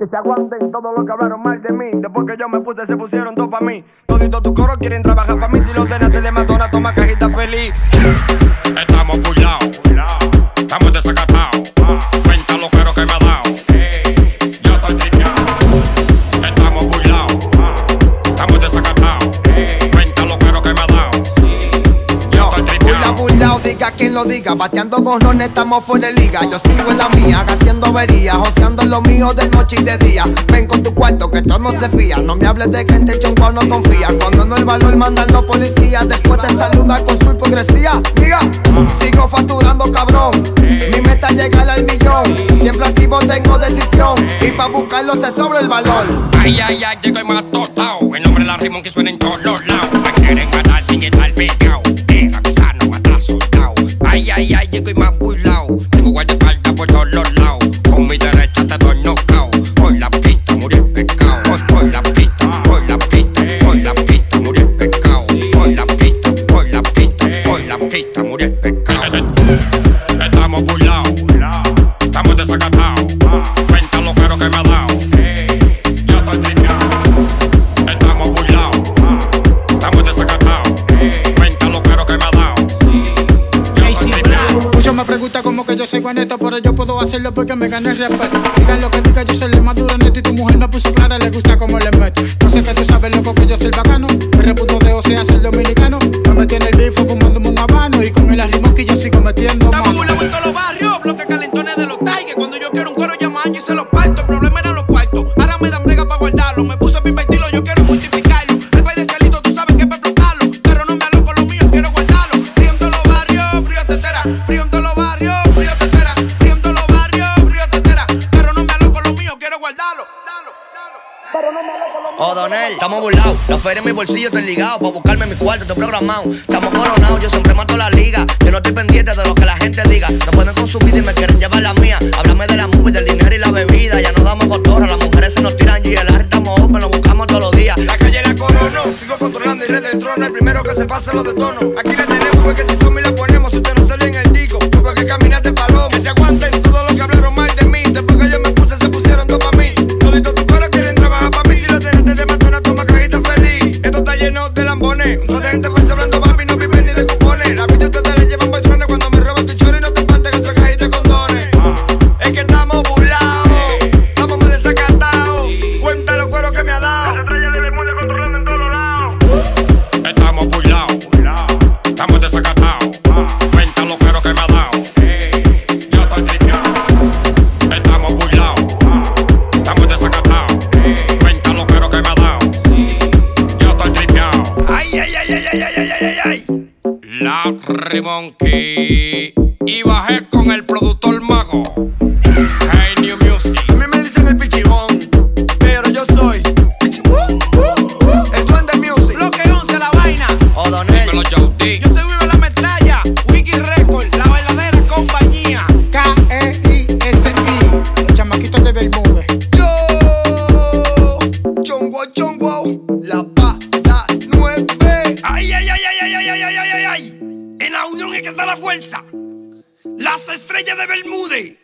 Que se aguanten todo lo que hablaron mal de mí. Después que yo me puse, se pusieron todo para mí. Todito tu coro quieren trabajar para mí. Si los denaste de matona, toma cajita feliz. Estamos burlados, diga quien lo diga. Bateando los estamos fuera de liga. Yo sigo en la mía, haciendo averías, joseando lo mío de noche y de día. Ven con tu cuarto que todo no se fía. No me hables de gente chonco no confía. Cuando no el valor mandan los policías. Después te saluda con su hipocresía. Diga, sigo facturando cabrón. Mi meta es llegar al millón. Siempre activo tengo decisión. Y pa' buscarlo se sobre el valor. Ay, ay, ay, llego y más tostado. El nombre de la rimón que suena en todos los lados. Me quieren matar sin estar pegado. Soy con esto, pero yo puedo hacerlo porque me gané el respeto. Digan lo que digan, yo soy el maduro neto y tu mujer me puso clara, le gusta cómo le meto. No sé que tú sabes, loco, que yo soy bacano. Me reputo de Osea, ser dominicano. Me metí en el bifo fumándome un habano y con el arrimón que yo sigo metiendo Cuando yo quiero un coro llamo a Angie y se los parto. El problema eran los cuartos, ahora me dan brega para guardarlo. Me puse para invertirlo, yo quiero multiplicarlo. El país de tú sabes que es para explotarlo. Pero no me aloco lo mío, quiero guardarlo. Frío en todos los barrios, frío tetera. Frío en todos los barrios, frío tetera. Frío en todos los barrios, frío tetera. Pero no me aloco lo mío, quiero guardarlo. Dalo, dalo. O'Donnell, estamos burlados. La feria en mi bolsillo estoy ligado. Pa' buscarme mi cuarto, estoy programado. Estamos coronados, yo siempre mato la liga. Yo no estoy pendiente de lo que la gente diga. No pueden con su vida y me quieren llevar la mía. Controlando y red del trono. El primero que se pasa lo detono. Aquí la tenemos porque si somos y la ponemos. Si usted no salió en el disco, fue porque caminaste palomo. Que se aguanten todo lo que hablaron mal de mí. Después que yo me puse, se pusieron todo para mí. Todito tu coro quieren trabajar para mí. Si los tenés de matona, toma cajita feliz. Esto está lleno de lambones. Un de gente falsa Rimonqui. Y bajé con el productor mago. que estar la fuerza. Las estrellas de Bermúdez.